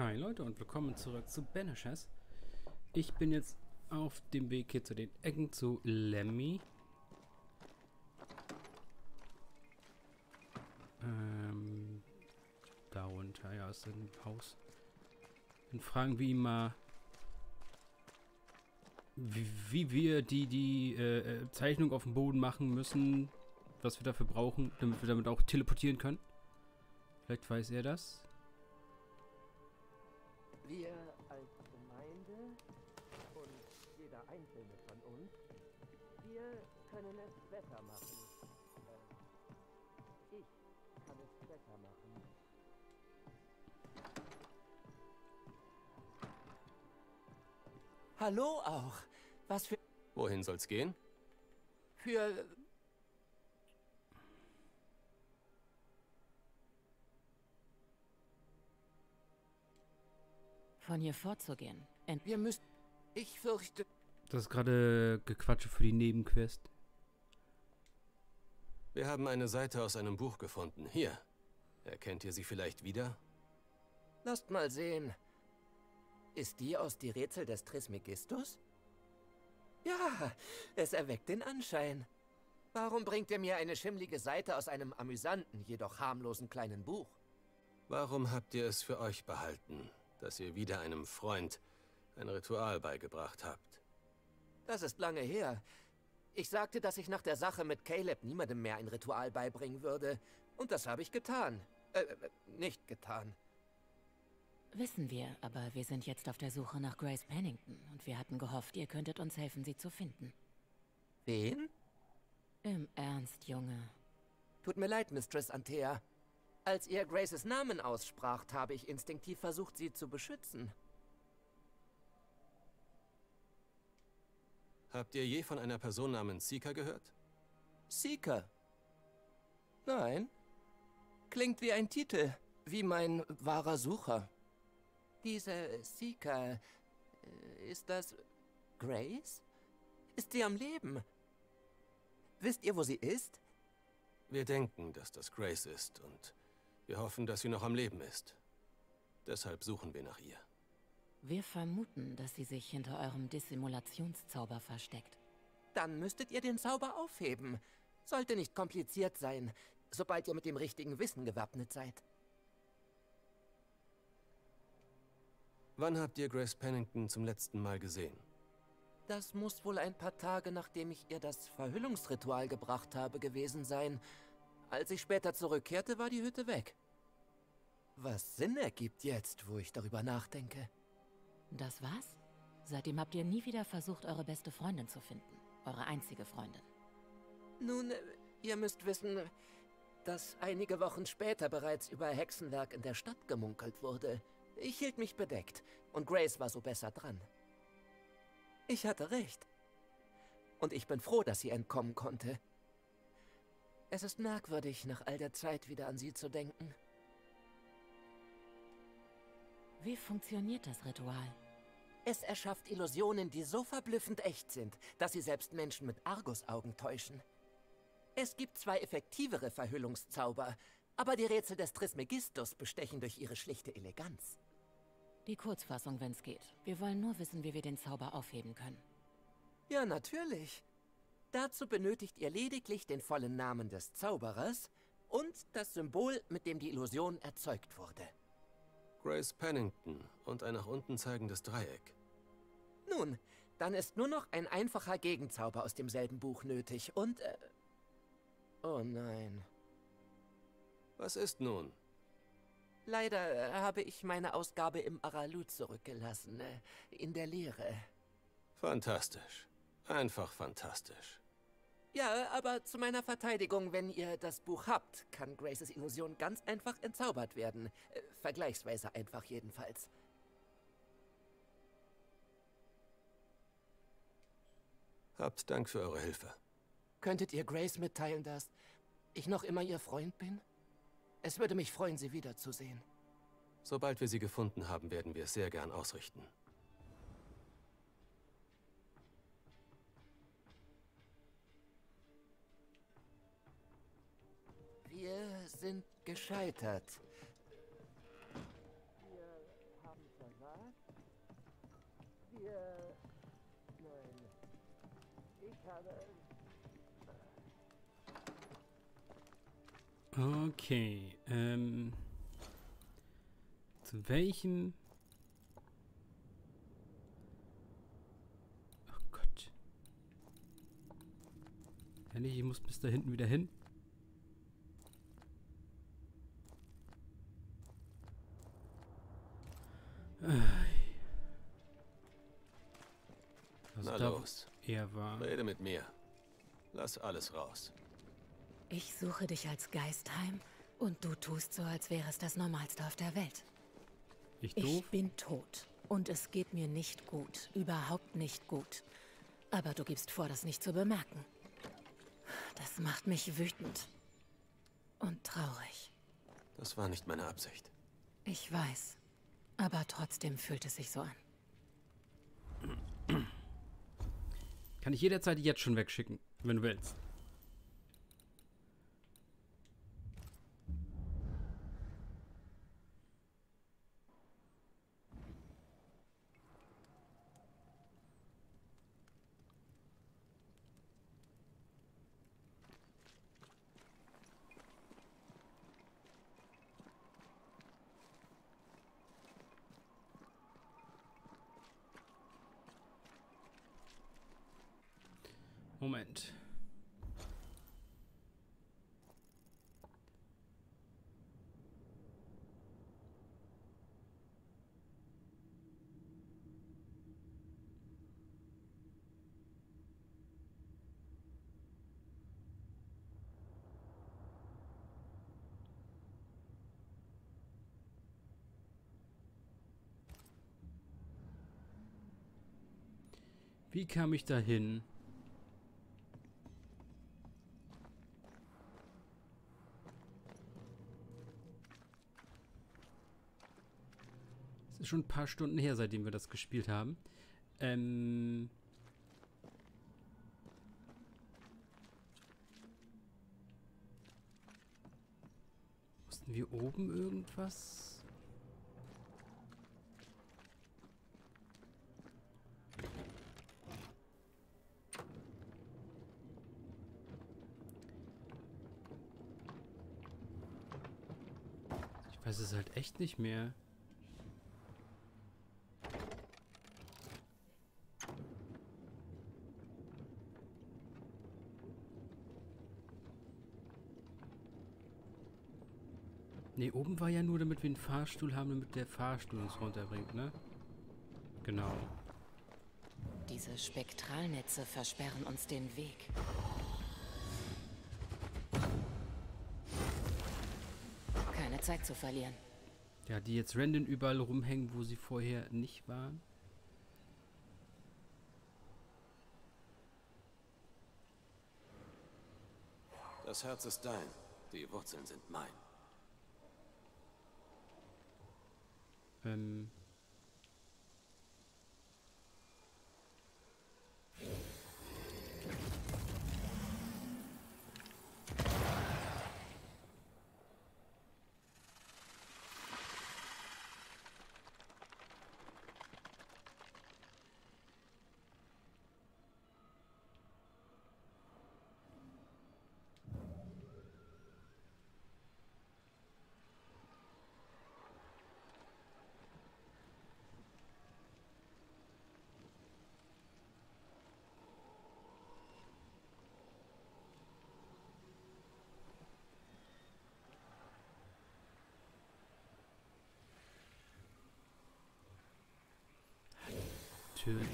Hi Leute und willkommen zurück zu Banishes. Ich bin jetzt auf dem Weg hier zu den Ecken zu Lemmy. Ähm, darunter, ja, ist ein Haus. Und fragen wir ihn mal, wie, wie wir die, die äh, äh, Zeichnung auf dem Boden machen müssen, was wir dafür brauchen, damit wir damit auch teleportieren können. Vielleicht weiß er das. Wir als Gemeinde und jeder Einzelne von uns, wir können es besser machen. Äh, ich kann es besser machen. Hallo auch. Was für... Wohin soll's gehen? Für... Von hier vorzugehen. Ent Wir müssen... Ich fürchte... Das ist gerade Gequatsche für die Nebenquest. Wir haben eine Seite aus einem Buch gefunden. Hier. Erkennt ihr sie vielleicht wieder? Lasst mal sehen. Ist die aus die Rätsel des Trismegistus? Ja, es erweckt den Anschein. Warum bringt ihr mir eine schimmlige Seite aus einem amüsanten, jedoch harmlosen kleinen Buch? Warum habt ihr es für euch behalten, dass ihr wieder einem Freund ein Ritual beigebracht habt? Das ist lange her. Ich sagte, dass ich nach der Sache mit Caleb niemandem mehr ein Ritual beibringen würde. Und das habe ich getan. Äh, äh, nicht getan. wissen wir, aber wir sind jetzt auf der Suche nach Grace Pennington und wir hatten gehofft, ihr könntet uns helfen, sie zu finden. Wen? Im Ernst, Junge. Tut mir leid, Mistress Antea. Als ihr Graces Namen ausspracht, habe ich instinktiv versucht, sie zu beschützen. Habt ihr je von einer Person namens Seeker gehört? Seeker. Nein. Klingt wie ein Titel, wie mein wahrer Sucher. Diese Seeker, äh, ist das Grace? Ist sie am Leben? Wisst ihr, wo sie ist? Wir denken, dass das Grace ist und wir hoffen, dass sie noch am Leben ist. Deshalb suchen wir nach ihr. Wir vermuten, dass sie sich hinter eurem Dissimulationszauber versteckt. Dann müsstet ihr den Zauber aufheben. Sollte nicht kompliziert sein, sobald ihr mit dem richtigen Wissen gewappnet seid. Wann habt ihr Grace Pennington zum letzten Mal gesehen? Das muss wohl ein paar Tage, nachdem ich ihr das Verhüllungsritual gebracht habe, gewesen sein. Als ich später zurückkehrte, war die Hütte weg. Was Sinn ergibt jetzt, wo ich darüber nachdenke. Das war's? Seitdem habt ihr nie wieder versucht, eure beste Freundin zu finden. Eure einzige Freundin. Nun, äh, ihr müsst wissen, dass einige Wochen später bereits über Hexenwerk in der Stadt gemunkelt wurde. Ich hielt mich bedeckt und Grace war so besser dran. Ich hatte recht. Und ich bin froh, dass sie entkommen konnte. Es ist merkwürdig, nach all der Zeit wieder an sie zu denken. Wie funktioniert das Ritual? Es erschafft Illusionen, die so verblüffend echt sind, dass sie selbst Menschen mit Argusaugen täuschen. Es gibt zwei effektivere Verhüllungszauber, aber die Rätsel des Trismegistus bestechen durch ihre schlichte Eleganz. Die Kurzfassung, wenn's geht. Wir wollen nur wissen, wie wir den Zauber aufheben können. Ja, natürlich. Dazu benötigt ihr lediglich den vollen Namen des Zauberers und das Symbol, mit dem die Illusion erzeugt wurde. Grace Pennington und ein nach unten zeigendes Dreieck. Nun, dann ist nur noch ein einfacher Gegenzauber aus demselben Buch nötig und... Äh oh nein. Was ist nun? Leider äh, habe ich meine Ausgabe im Aralu zurückgelassen, äh, in der Leere. Fantastisch. Einfach fantastisch. Ja, aber zu meiner Verteidigung, wenn ihr das Buch habt, kann Graces Illusion ganz einfach entzaubert werden. Äh, vergleichsweise einfach jedenfalls. Habt Dank für eure Hilfe. Könntet ihr Grace mitteilen, dass ich noch immer ihr Freund bin? Es würde mich freuen, sie wiederzusehen. Sobald wir sie gefunden haben, werden wir es sehr gern ausrichten. Wir sind gescheitert. Wir haben Wir... Nein. Ich habe... Okay, ähm. Zu welchem. Oh Gott. Ehrlich, ich muss bis da hinten wieder hin. Also Na da, los, er war. rede mit mir. Lass alles raus. Ich suche dich als Geist heim und du tust so, als wäre es das Normalste auf der Welt. Ich Ich bin tot und es geht mir nicht gut, überhaupt nicht gut. Aber du gibst vor, das nicht zu bemerken. Das macht mich wütend und traurig. Das war nicht meine Absicht. Ich weiß, aber trotzdem fühlt es sich so an. Kann ich jederzeit jetzt schon wegschicken, wenn du willst. Moment. Wie kam ich da hin? Schon ein paar Stunden her, seitdem wir das gespielt haben. Ähm. Mussten wir oben irgendwas? Ich weiß es halt echt nicht mehr. Ne, oben war ja nur, damit wir einen Fahrstuhl haben, damit der Fahrstuhl uns runterbringt, ne? Genau. Diese Spektralnetze versperren uns den Weg. Keine Zeit zu verlieren. Ja, die jetzt random überall rumhängen, wo sie vorher nicht waren. Das Herz ist dein. Die Wurzeln sind mein. Ähm. Natürlich.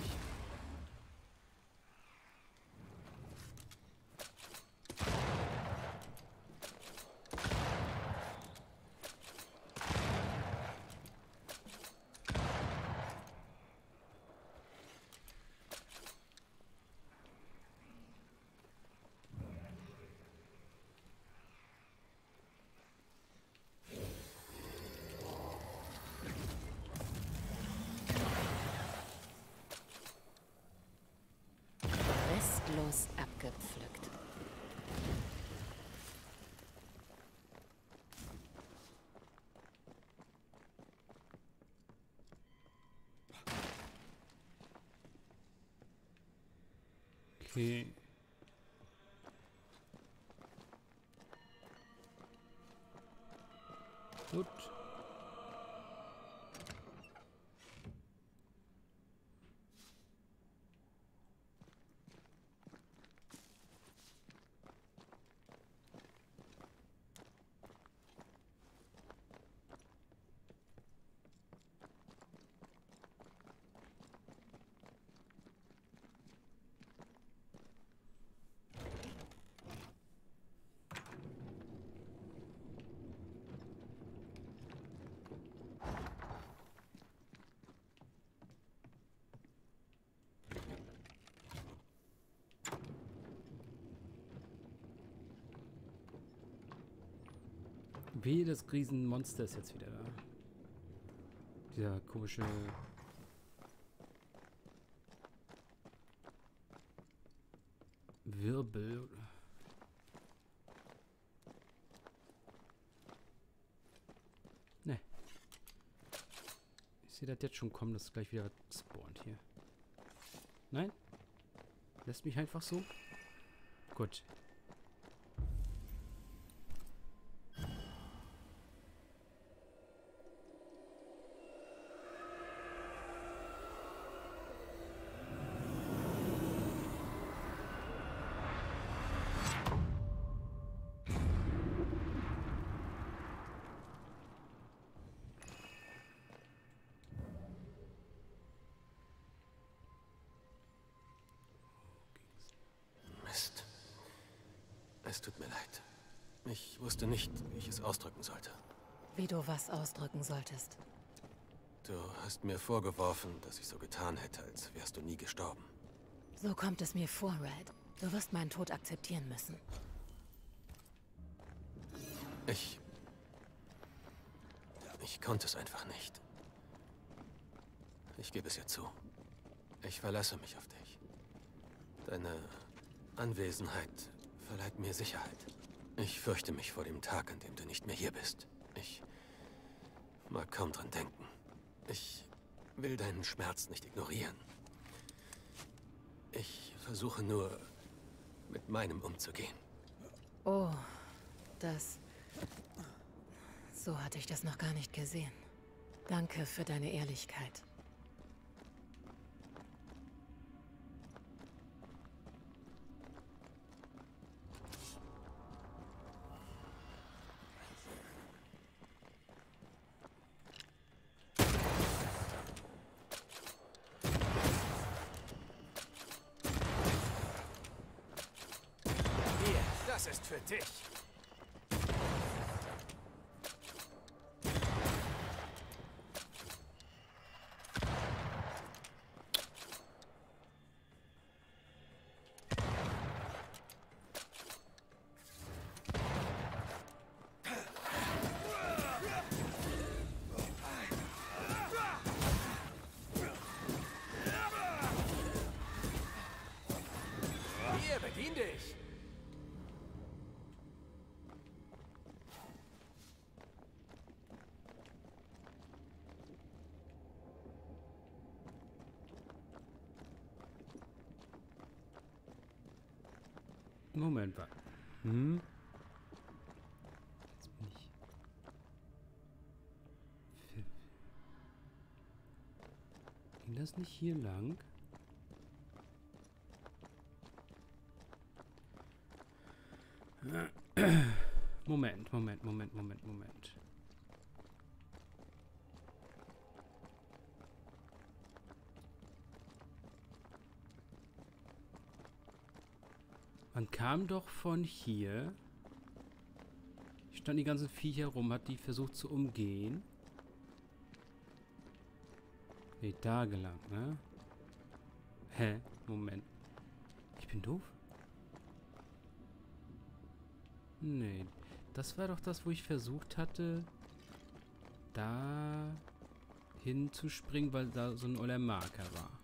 Chance abgepflückt. Okay. Gut. Wehe, das Riesenmonster ist jetzt wieder da. Dieser komische... Wirbel. Ne. Ich sehe das jetzt schon kommen, dass es gleich wieder spawnt hier. Nein? Lässt mich einfach so? Gut. Sollte. Wie du was ausdrücken solltest. Du hast mir vorgeworfen, dass ich so getan hätte, als wärst du nie gestorben. So kommt es mir vor, Red. Du wirst meinen Tod akzeptieren müssen. Ich... Ich konnte es einfach nicht. Ich gebe es dir zu. Ich verlasse mich auf dich. Deine Anwesenheit verleiht mir Sicherheit. Ich fürchte mich vor dem Tag, an dem du nicht mehr hier bist. Ich mag kaum dran denken. Ich will deinen Schmerz nicht ignorieren. Ich versuche nur, mit meinem umzugehen. Oh, das... So hatte ich das noch gar nicht gesehen. Danke für deine Ehrlichkeit. Das ist für dich. Moment mal. Hm? Jetzt bin ich. Ging das nicht hier lang? Moment, Moment, Moment, Moment, Moment. Kam doch von hier. Hier standen die ganzen Viecher rum, hat die versucht zu umgehen. Nee, da gelangt, ne? Hä? Moment. Ich bin doof? Nee. Das war doch das, wo ich versucht hatte, da hinzuspringen, weil da so ein oller Marker war.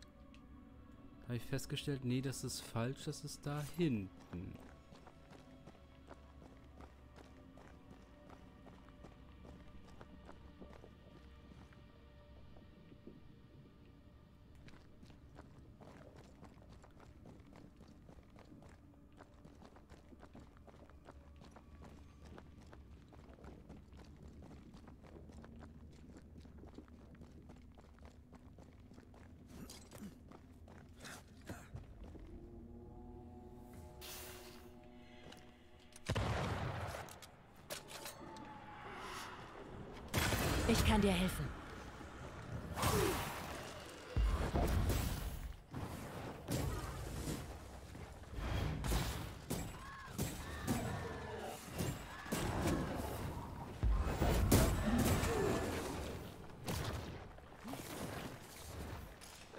Habe ich festgestellt, nee, das ist falsch, das ist da hinten. Ich kann dir helfen.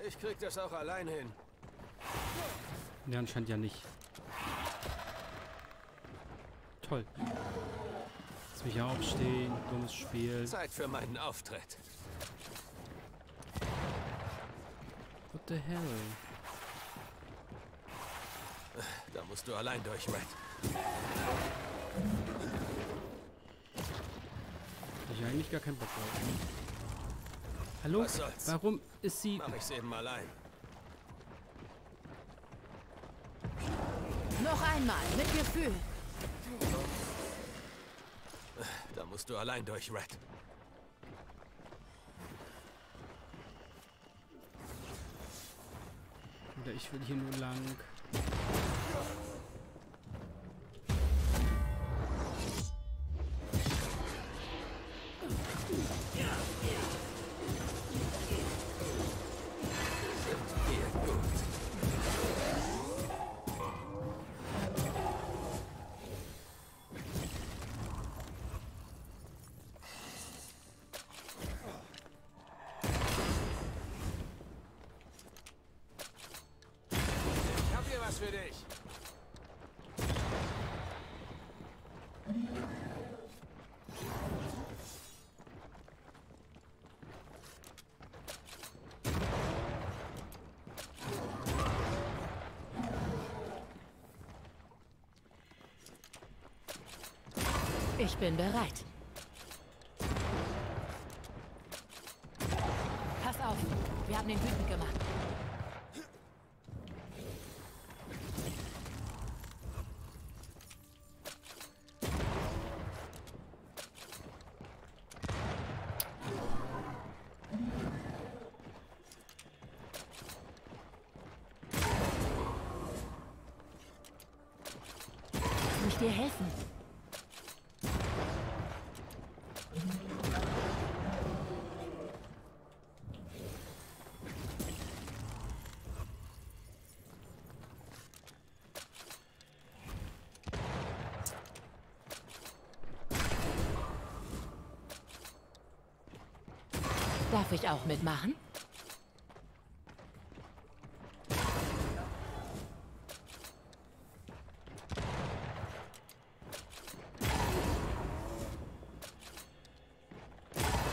Ich krieg das auch allein hin. Ja, anscheinend ja nicht. Toll. Lass mich aufstehen, dummes Spiel. Zeit für meinen Auftritt. What the hell? Da musst du allein durch, Red. Hab ich eigentlich gar keinen Bock drauf. Hallo? Was soll's? Warum ist sie... Mach ich's eben allein. Noch einmal, mit Gefühl. Musst du allein durch, Red. Oder ich will hier nur lang. Ich bin bereit. Pass auf, wir haben ihn wütend gemacht. Ich dir helfen? Darf ich auch mitmachen?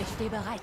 Ich stehe bereit.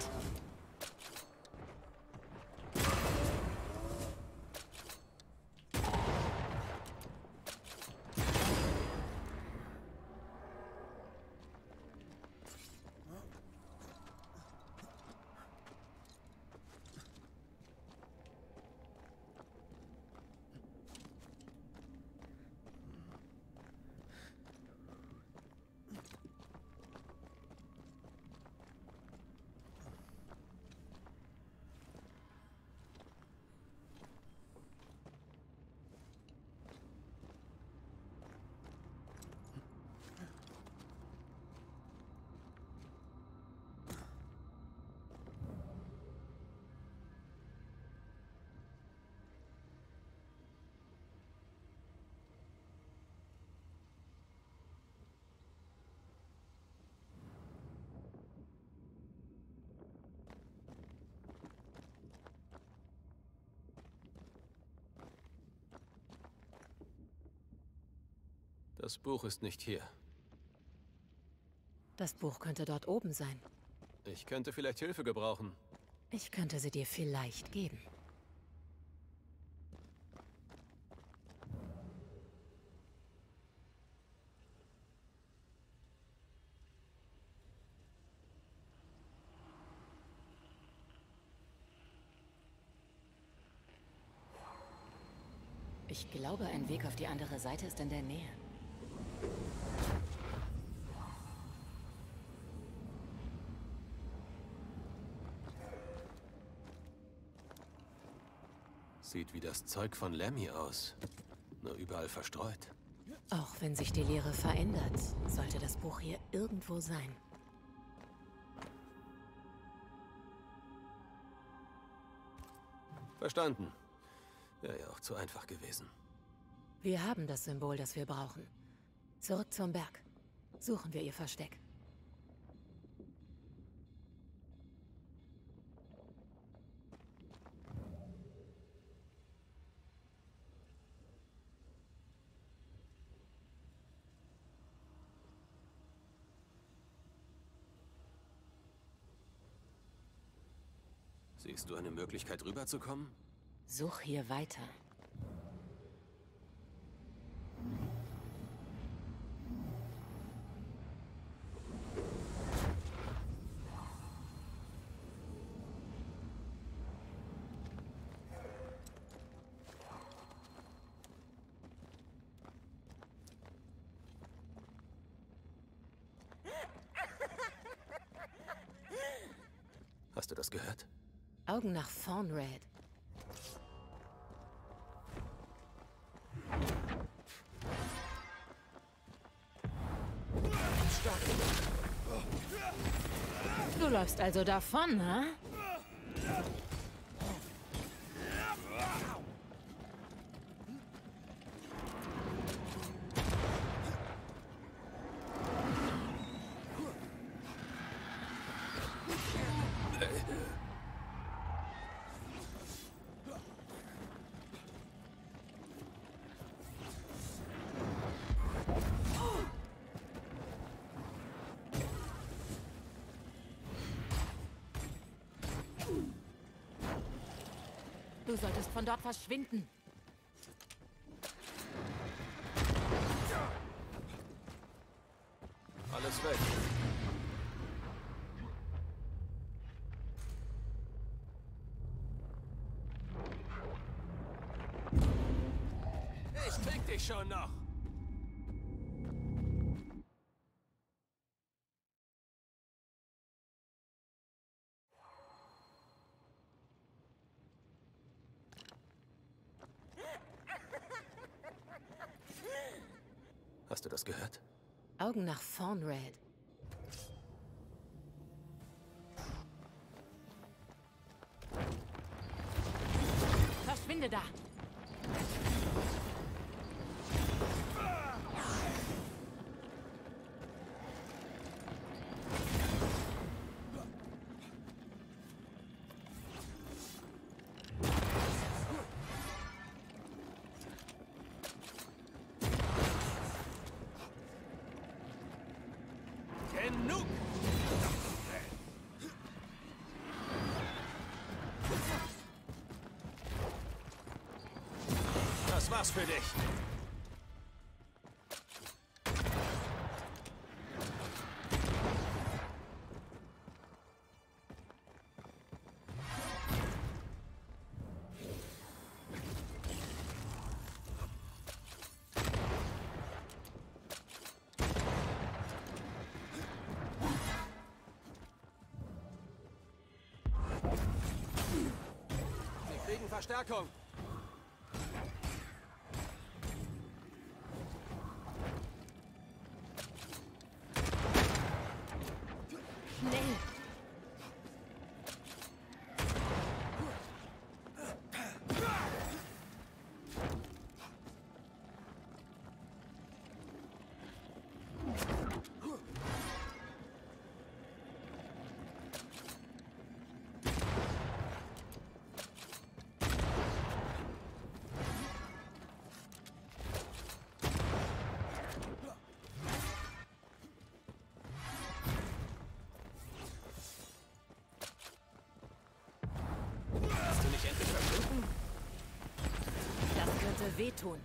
Das Buch ist nicht hier. Das Buch könnte dort oben sein. Ich könnte vielleicht Hilfe gebrauchen. Ich könnte sie dir vielleicht geben. Ich glaube, ein Weg auf die andere Seite ist in der Nähe. Sieht wie das Zeug von Lemmy aus. Nur überall verstreut. Auch wenn sich die Lehre verändert, sollte das Buch hier irgendwo sein. Verstanden. Wäre ja auch zu einfach gewesen. Wir haben das Symbol, das wir brauchen. Zurück zum Berg. Suchen wir ihr Versteck. Siehst du eine Möglichkeit rüberzukommen? Such hier weiter. Hast du das gehört? Augen nach vorn, Red. Du läufst also davon, hä? Du solltest von dort verschwinden. Alles weg. Ich krieg dich schon noch. Gehört? Augen nach vorn, Red. Verschwinde da! Das war's für dich. Verstärkung. Könnte wehtun.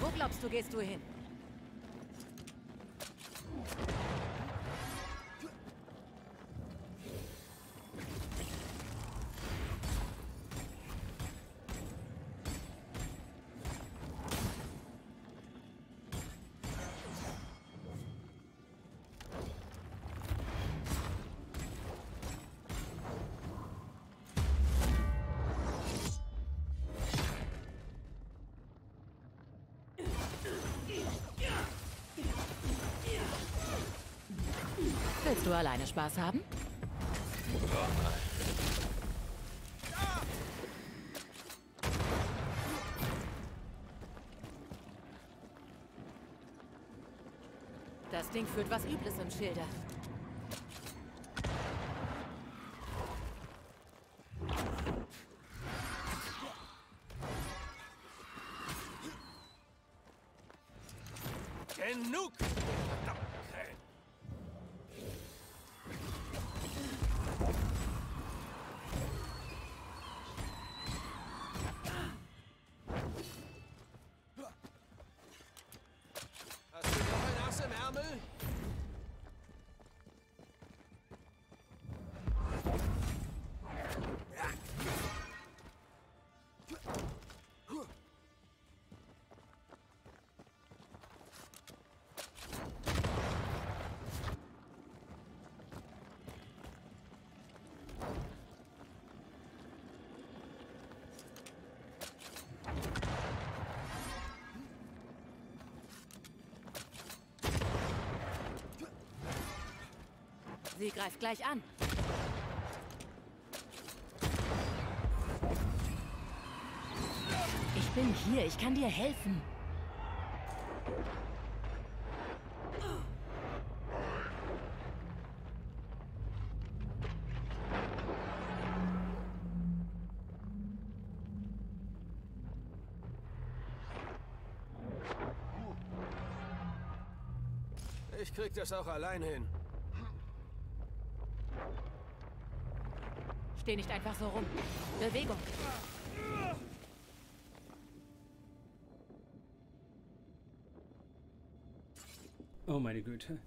Wo glaubst du, gehst du hin? Du alleine Spaß haben? Das Ding führt was Übles im Schilde. Genug! Sie greift gleich an. Ich bin hier, ich kann dir helfen. Ich krieg das auch allein hin. Steh nicht einfach so rum. Bewegung. Oh meine Güte.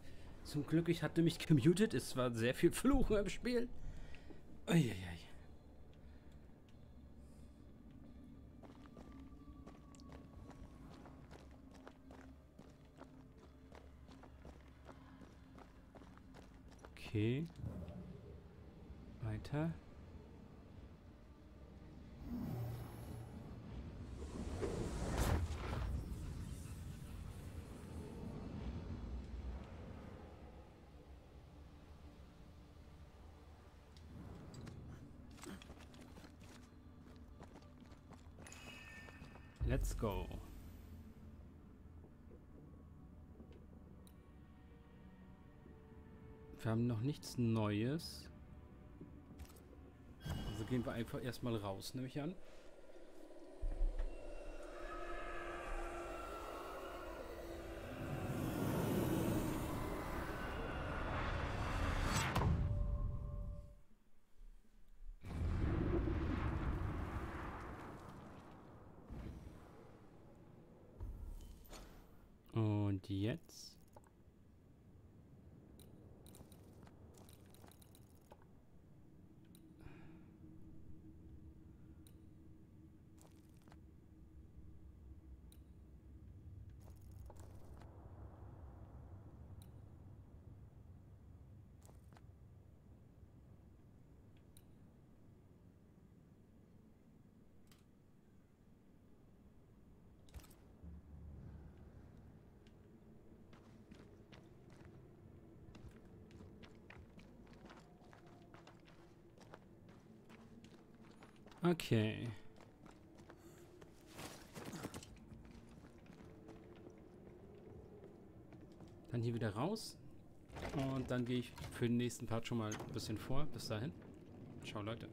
Zum Glück, ich hatte mich gemutet. Es war sehr viel Fluchen im Spiel. Eieiei. Okay. Weiter. Go. Wir haben noch nichts Neues. Also gehen wir einfach erstmal raus, nehme ich an. Und jetzt? Okay. Dann hier wieder raus. Und dann gehe ich für den nächsten Part schon mal ein bisschen vor. Bis dahin. Ciao, Leute.